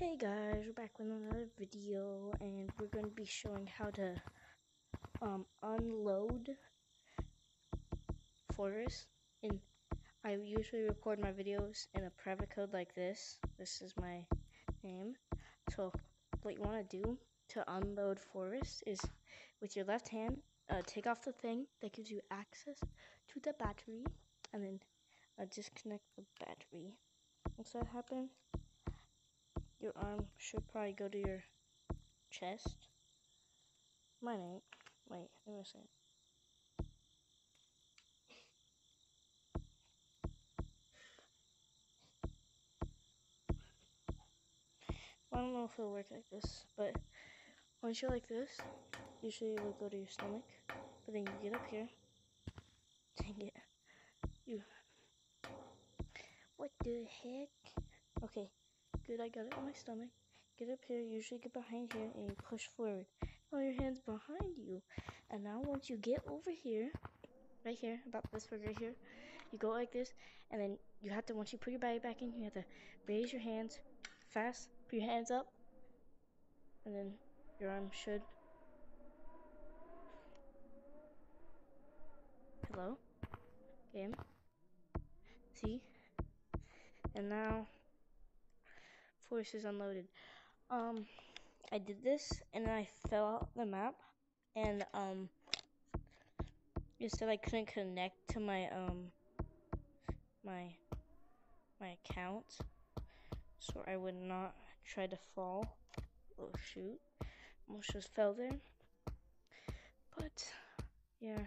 Hey guys, we're back with another video and we're going to be showing how to um, unload Forest. And I usually record my videos in a private code like this. This is my name. So what you want to do to unload Forest is with your left hand, uh, take off the thing that gives you access to the battery and then uh, disconnect the battery. Once that happens, your arm should probably go to your chest. Mine ain't. Wait, let me see. I don't know if it'll work like this, but once you're like this, usually it will go to your stomach. But then you get up here. Dang it. You. What the heck? Okay, Good, I got it on my stomach. Get up here, usually get behind here, and push forward. Now your hand's behind you. And now once you get over here, right here, about this part right here, you go like this, and then you have to, once you put your body back in, you have to raise your hands fast, put your hands up, and then your arm should. Hello? Game. See? And now Forest is unloaded. Um, I did this and then I fell out the map and um, it said I couldn't connect to my um my my account, so I would not try to fall. Oh shoot! Almost just fell there. But yeah,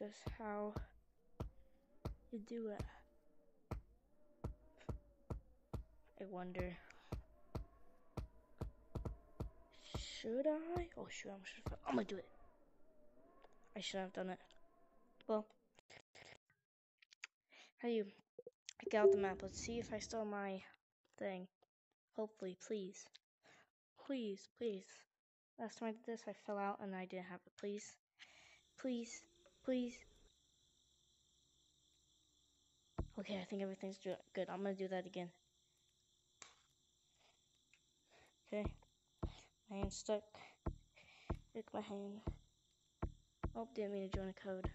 that's how you do it. I wonder. Should I? Oh shoot, I'm, I'm gonna do it. I should have done it. Well, how you get out the map? Let's see if I stole my thing. Hopefully, please. Please, please. Last time I did this, I fell out and I didn't have it. Please. Please. Please. Okay, I think everything's good. I'm gonna do that again. Okay. My hand's stuck. Look my hand. Oh, didn't mean to join a code.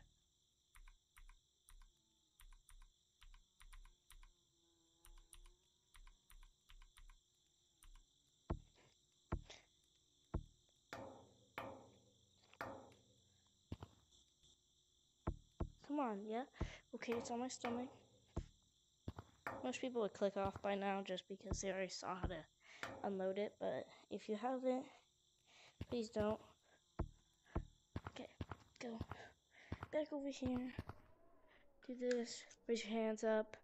Come on, yeah? Okay, it's on my stomach. Most people would click off by now just because they already saw how to unload it, but if you haven't, please don't. Okay, go back over here. Do this. Raise your hands up.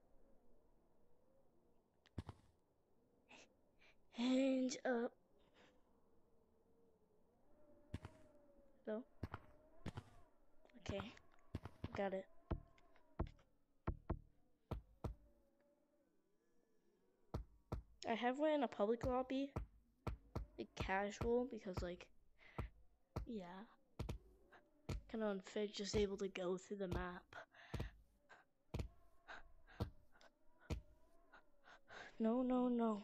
Hands up. Go. Okay, got it. I have one in a public lobby, like casual, because like, yeah, kind of unfair, just able to go through the map. No, no, no.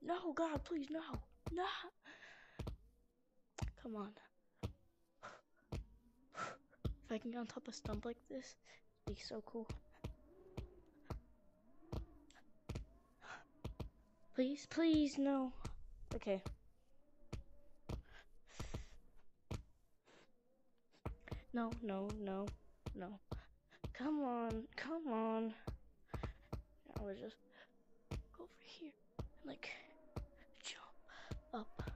No, God, please, no. No. Come on. If I can get on top of a stump like this, it'd be so cool. Please, please, no. Okay. No, no, no, no. Come on, come on. I was just go over here and like jump up.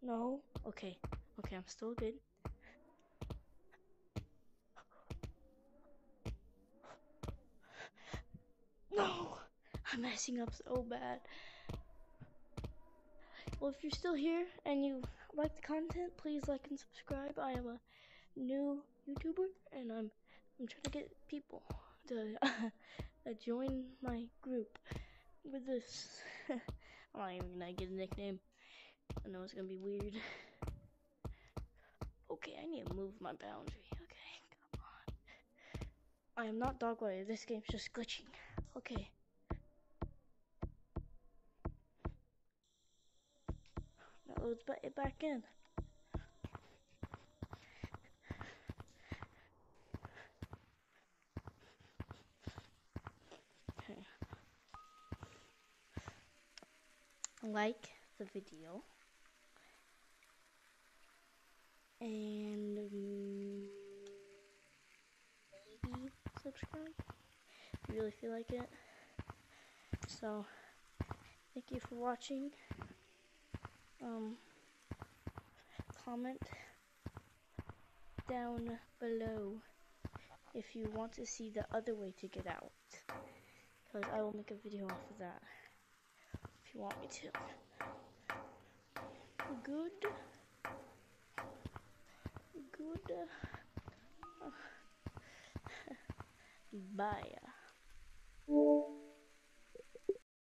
No. Okay. Okay, I'm still good. No! I'm messing up so bad. Well, if you're still here and you like the content, please like and subscribe. I am a new YouTuber and I'm I'm trying to get people to uh, join my group with this. I'm not even gonna get a nickname. I know it's gonna be weird. Okay, I need to move my boundary. Okay, come on. I am not dog. This game's just glitching. Okay. Loads it back in. Okay. Like the video. And um, maybe subscribe if you really feel like it. So, thank you for watching. Um, comment down below if you want to see the other way to get out. Because I will make a video off of that if you want me to. Good. Good. Bye.